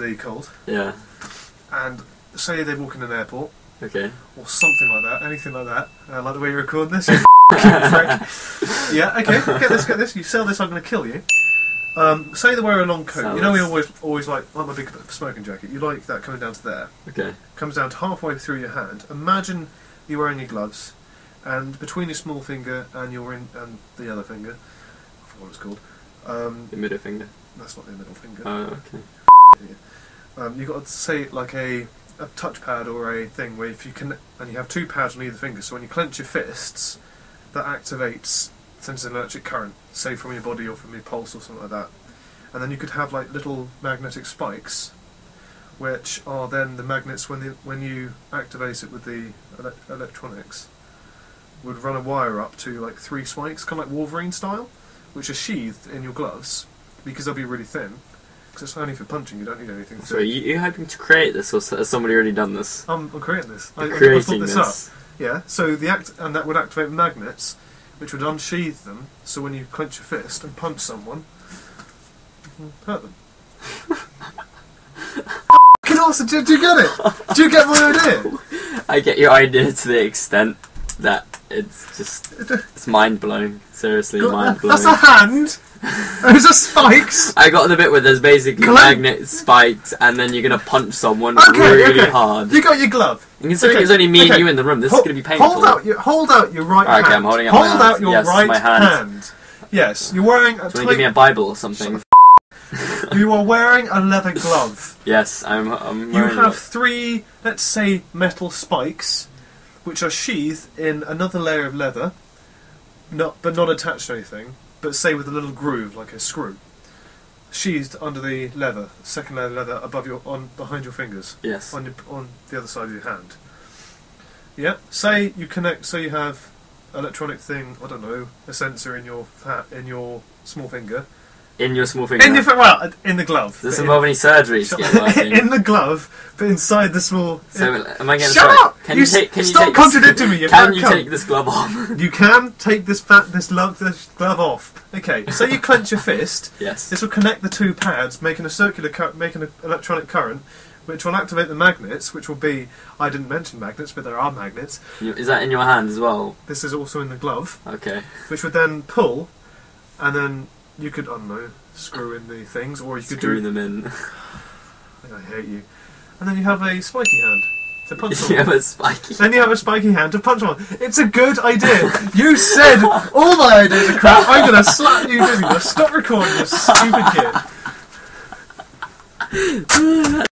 the cold, Yeah. and say they walk in an airport Okay. or something like that, anything like that. I like the way you record this. you f***ing prick. yeah, okay, get this, get this. You sell this, I'm going to kill you. Um, say they wear a long coat. You know, we always, always like, like my big smoking jacket. You like that coming down to there. Okay. Comes down to halfway through your hand. Imagine you're wearing your gloves, and between your small finger and your in, and the other finger, I forgot what it's called. Um, The middle finger. that's not the middle finger. Oh, okay. Um, you've got to say like a, a touchpad or a thing where if you can, and you have two pads on either finger, so when you clench your fists, that activates sends an electric current, say from your body or from your pulse or something like that. And then you could have like little magnetic spikes, which are then the magnets when the, when you activate it with the ele- electronics, would run a wire up to like three spikes, kind of like Wolverine style, which are sheathed in your gloves because they'll be really thin. It's only for punching, you don't need anything. So are you, hoping to create this, or has somebody already done this? I'm, I'm creating this. I, You're I- I creating thought this, this. up. Yeah. So the act and that would activate magnets, which would unsheath them. So when you clench your fist and punch someone, you can hurt them. Can also, do, do you get it? Do you get my idea? I get your idea to the extent that it's just it's mind blowing. Seriously, mind blowing. That's a hand. Those are spikes. I got the bit where there's basically Collect- magnet spikes, and then you're gonna punch someone Okay, really okay. hard. You got your glove. And considering okay, it's only me okay. and you in the room, this is gonna be painful. Hold out your hold out your right Okay, hand. I'm holding out my hold hand. out your Yes, right my hand. Yes, you're wearing a Do you want to give me a tight, Bible or something? you are wearing a leather glove. yes, I'm. I'm You wearing have it. three, let's say, metal spikes, which are sheathed in another layer of leather, not but not attached to anything, but say with a little groove like a screw, sheathed under the leather, second layer of leather above your on behind your fingers, Yes. on your, on the other side of your hand. Yeah. Say you connect. So you have electronic thing. I don't know, a sensor in your fat in your small finger. In your small finger. In your fi- well, in the glove. Does this But in- involve any surgery in the glove, but inside the small. so, am I getting Shut sorry, up! Can You you, take? Can stop you take contradicting me, This, you can you cunt. take this glove off? You can take this fat this glove this glove off. Okay, so you clench your fist. yes. This will connect the two pads, making a circular making an electronic current, which will activate the magnets, which will be I didn't mention magnets, but there are magnets. You- Is that in your hand as well? This is also in the glove, Okay. which would then pull, and then you could I don't know screw in the things, or you could Screw do. them in. I hate you. And then you have a spiky hand to punch you someone. have a spiky. Then you have a spiky hand to punch one. It's a good idea. You said all my ideas are crap. I'm gonna slap you. Stop recording, you stupid kid.